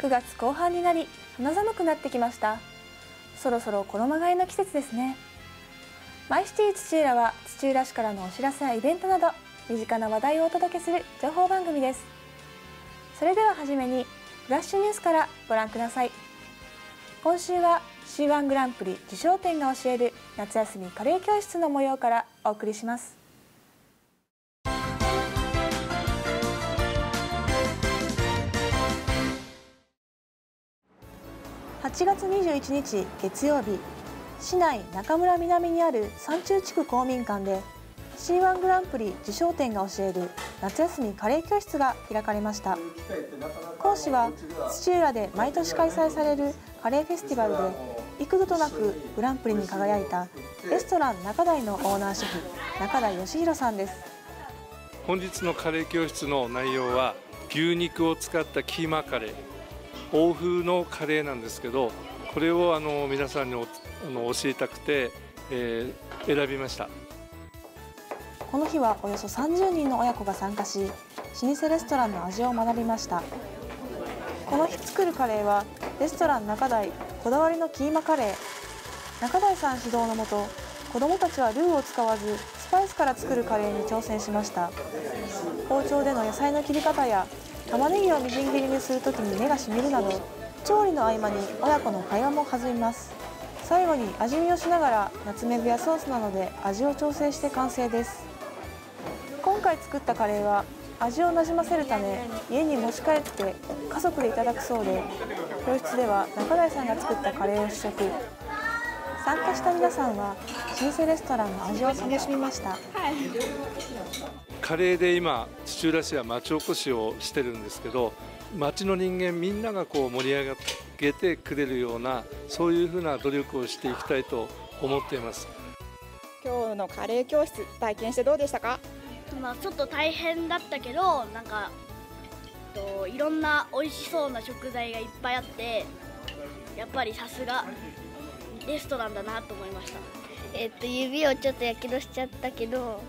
9月後半になり肌寒くなってきました。そろそろ衣替えの季節ですね。マイシティ土浦は土浦市からのお知らせやイベントなど身近な話題をお届けする情報番組です。それでは初めにフラッシュニュースからご覧ください。今週は C1 グランプリ受賞店が教える夏休みカレー教室の模様からお送りします。8月21日月曜日市内中村南にある山中地区公民館で C1 グランプリ受賞店が教える夏休みカレー教室が開かれました。講師は土浦で毎年開催されるカレーフェスティバルで幾度となくグランプリに輝いたレストラン中台のオーナーシェフ中台義弘さんです。本日のカレー教室の内容は牛肉を使ったキーマカレー欧風のカレーなんですけどこれをあの皆さんにあの教えたくて、えー、選びました。この日はおよそ30人の親子が参加し老舗レストランの味を学びました。この日作るカレーはレストラン中台こだわりのキーマカレー。中台さん指導のもと子どもたちはルーを使わずスパイスから作るカレーに挑戦しました。包丁での野菜の切り方や玉ねぎをみじん切りにするときに目がしみるなど調理の合間に親子の会話も弾みます。最後に味見をしながらナツメグやソースなどで味を調整して完成です。今回作ったカレーは味をなじませるため家に持ち帰って家族でいただくそうで教室では中台さんが作ったカレーを試食。参加した皆さんは老舗レストランの味を楽しみました、カレーで今土浦市は町おこしをしてるんですけど町の人間みんながこう盛り上げてくれるようなそういうふうな努力をしていきたいと思っています。今日のカレー教室体験してどうでしたか？まあちょっと大変だったけどなんかといろんな美味しそうな食材がいっぱいあってやっぱりさすがレストランだなと思いました。えっと指をちょっとやけどしちゃったけど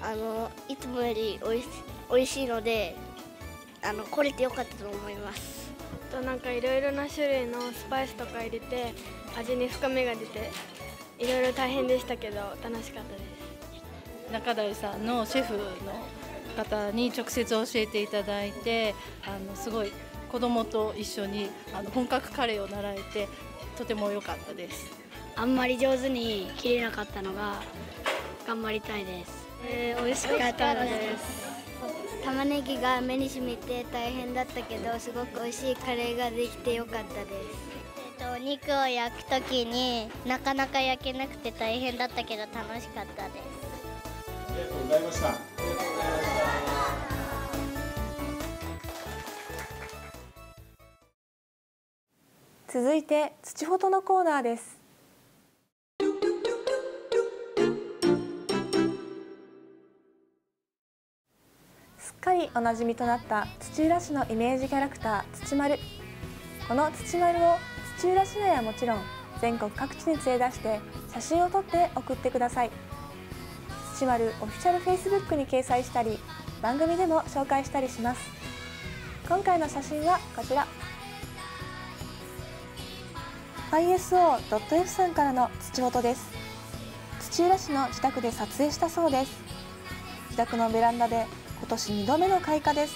あのいつもよりおいし美味しいのであの来れてよかったと思います。となんかいろいろな種類のスパイスとか入れて味に深みが出ていろいろ大変でしたけど楽しかったです。中台さんのシェフの方に直接教えていただいてあのすごい子供と一緒にあの本格カレーを習えてとても良かったです。あんまり上手に切れなかったのが頑張りたいです、えー、美味しかったです。玉ねぎが目に染みて大変だったけどすごく美味しいカレーができてよかったです。えっとお肉を焼くときになかなか焼けなくて大変だったけど楽しかったです。ありがとうございました。続いて土ほとのコーナーですかりおなじみとなった土浦市のイメージキャラクター土丸。この土丸を土浦市内はもちろん全国各地に連れ出して写真を撮って送ってください。土丸オフィシャルフェイスブックに掲載したり番組でも紹介したりします。今回の写真はこちら。ISO.F さんからの土元です。土浦市の自宅で撮影したそうです。自宅のベランダで今年2度目の開花です。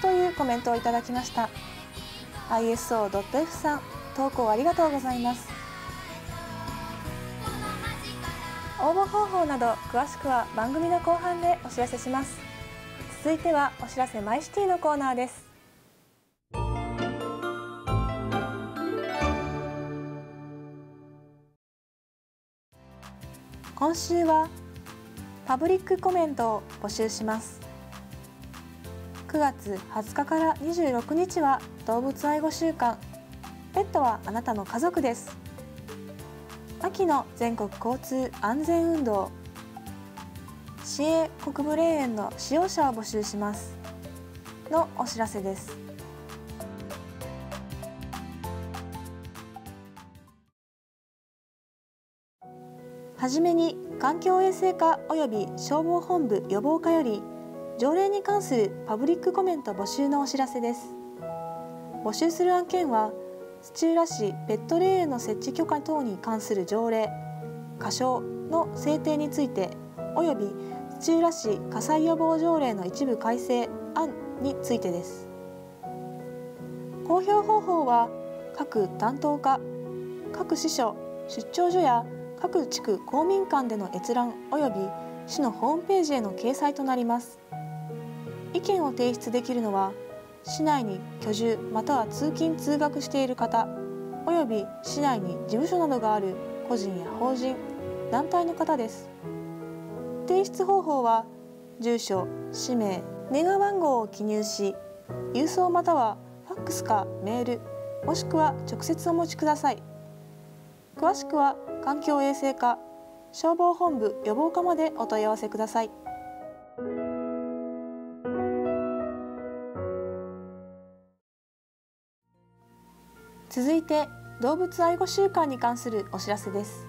というコメントをいただきました。ISO.F さん投稿ありがとうございます。応募方法など詳しくは番組の後半でお知らせします。続いてはお知らせマイシティのコーナーです。今週はパブリックコメントを募集します。9月20日から26日は動物愛護週間。ペットはあなたの家族です。秋の全国交通安全運動。市営国部霊園の使用者を募集します。のお知らせです。はじめに環境衛生課及び消防本部予防課より条例に関するパブリックコメント募集のお知らせです。募集する案件は土浦市ペット霊園の設置許可等に関する条例仮称の制定についておよび土浦市火災予防条例の一部改正案についてです。公表方法は各担当課各支所出張所や各地区公民館での閲覧及び市のホームページへの掲載となります。意見を提出できるのは市内に居住または通勤通学している方及び市内に事務所などがある個人や法人団体の方です。提出方法は住所氏名電話番号を記入し郵送またはファックスかメールもしくは直接お持ちください。詳しくは環境衛生課消防本部予防課までお問い合わせください。続いて動物愛護週間に関するお知らせです。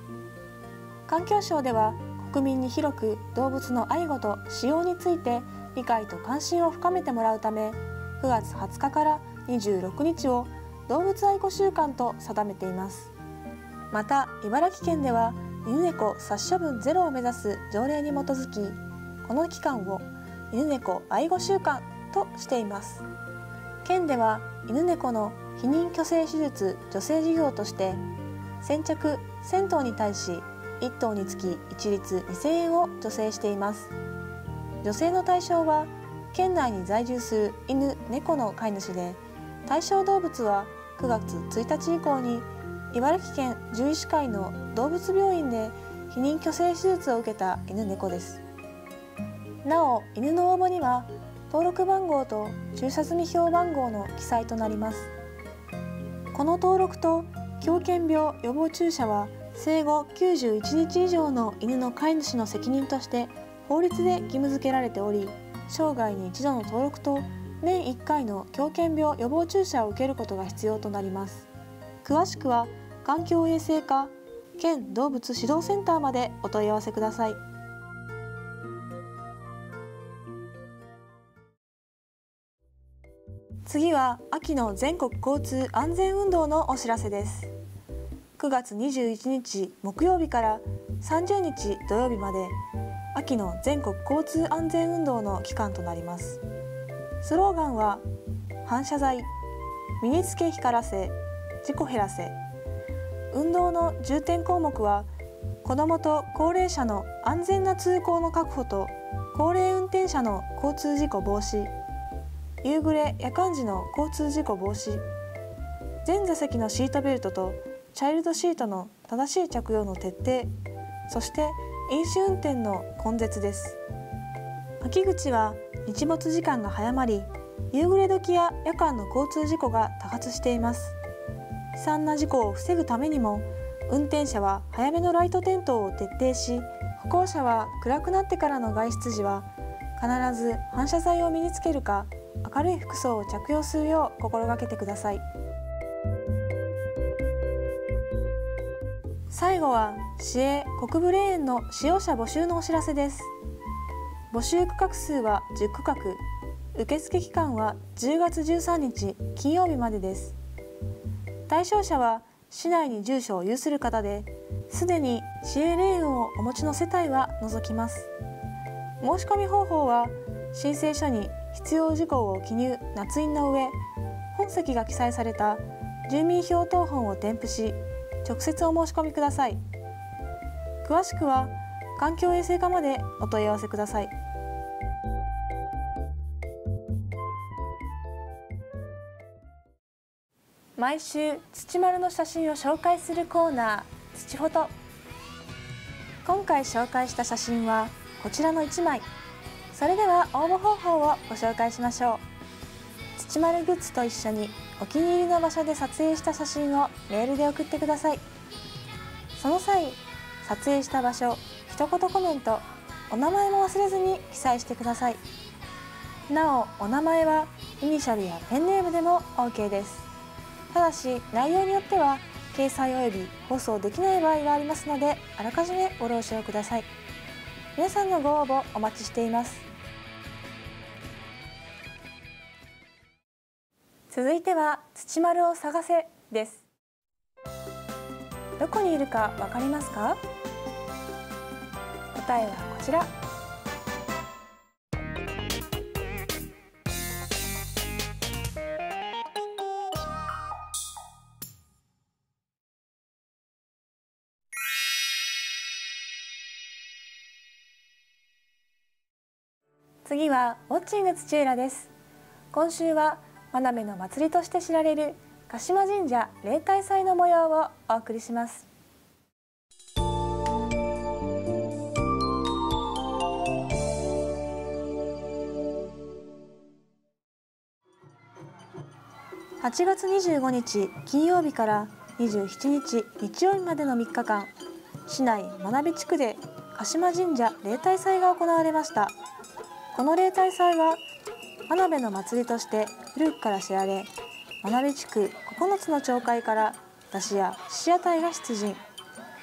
環境省では国民に広く動物の愛護と使用について理解と関心を深めてもらうため9月20日から26日を動物愛護週間と定めています。また茨城県では犬猫殺処分ゼロを目指す条例に基づきこの期間を犬猫愛護週間としています。県では犬猫の避妊去勢手術助成事業として先着1000頭に対し1頭につき一律2000円を助成しています。助成の対象は県内に在住する犬猫の飼い主で対象動物は9月1日以降に茨城県獣医師会の動物病院で避妊去勢手術を受けた犬猫です。なお犬の応募には登録番号と注射済表番号の記載となります。この登録と狂犬病予防注射は生後91日以上の犬の飼い主の責任として法律で義務付けられており生涯に一度の登録と年1回の狂犬病予防注射を受けることが必要となります。詳しくは環境衛生課県動物指導センターまでお問い合わせください。次は秋の全国交通安全運動のお知らせです。9月21日木曜日から30日土曜日まで秋の全国交通安全運動の期間となります。スローガンは反射材身につけ光らせ事故減らせ。運動の重点項目は子どもと高齢者の安全な通行の確保と高齢運転者の交通事故防止。夕暮れ夜間時の交通事故防止。全座席のシートベルトとチャイルドシートの正しい着用の徹底。そして飲酒運転の根絶です。秋口は日没時間が早まり夕暮れ時や夜間の交通事故が多発しています。悲惨な事故を防ぐためにも運転者は早めのライト点灯を徹底し歩行者は暗くなってからの外出時は必ず反射材を身につけるか明るい服装を着用するよう心がけてください。最後は市営国部霊園の使用者募集のお知らせです。募集区画数は10区画。受付期間は10月13日金曜日までです。対象者は市内に住所を有する方ですでに市営霊園をお持ちの世帯は除きます。申し込み方法は申請書に必要事項を記入捺印の上本籍が記載された住民票等本を添付し直接お申し込みください。詳しくは環境衛生課までお問い合わせください。毎週土丸の写真を紹介するコーナー土フォト。今回紹介した写真はこちらの1枚。それでは応募方法をご紹介しましょう。土丸グッズと一緒にお気に入りの場所で撮影した写真をメールで送ってください。その際撮影した場所一言コメントお名前も忘れずに記載してください。なおお名前はイニシャルやペンネームでも OK です。ただし内容によっては掲載及び放送できない場合がありますのであらかじめご了承ください。皆さんのご応募お待ちしています。続いては土丸を探せです。どこにいるかわかりますか？答えはこちら。次はウォッチング土浦です。今週は真鍋の祭りとして知られる鹿島神社例大祭の模様をお送りします。8月25日金曜日から27日日曜日までの3日間市内学地区で鹿島神社例大祭が行われました。この例大祭は真鍋の祭りとして古くから知られ真鍋地区9つの町会から出汁や獅子屋台が出陣。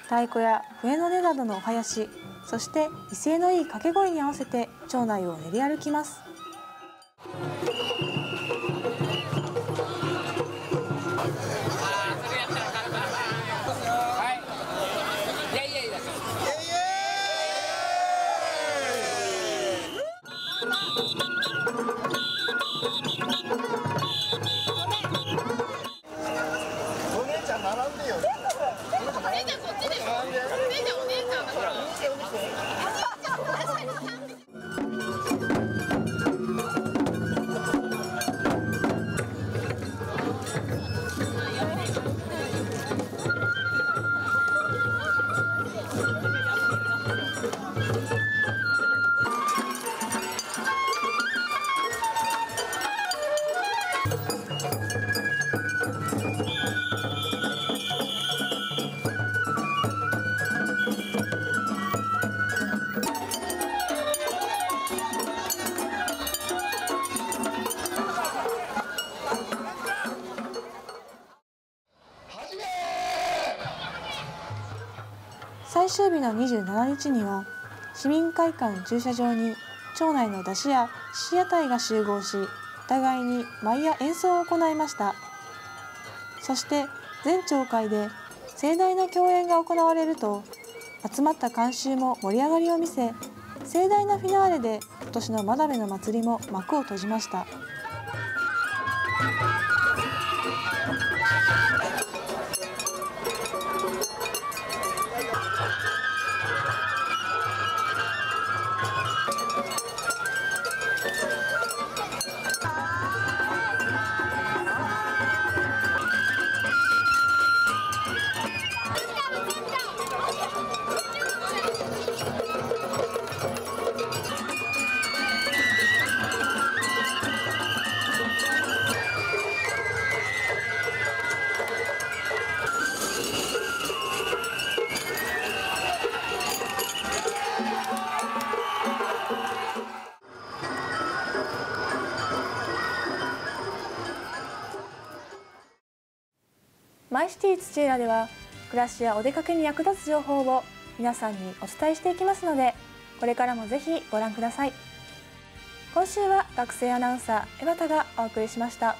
太鼓や笛の音などのお囃子そして威勢のいい掛け声に合わせて町内を練り歩きます。最終の27日には市民会館駐車場に町内の出汁や獅屋台が集合し互いに舞や演奏を行いました。そして全町会で盛大な共演が行われると集まった観衆も盛り上がりを見せ盛大なフィナーレで今年の真鍋の祭りも幕を閉じました。シティ土浦では暮らしやお出かけに役立つ情報を皆さんにお伝えしていきますのでこれからもぜひご覧ください。今週は学生アナウンサー江端がお送りしました。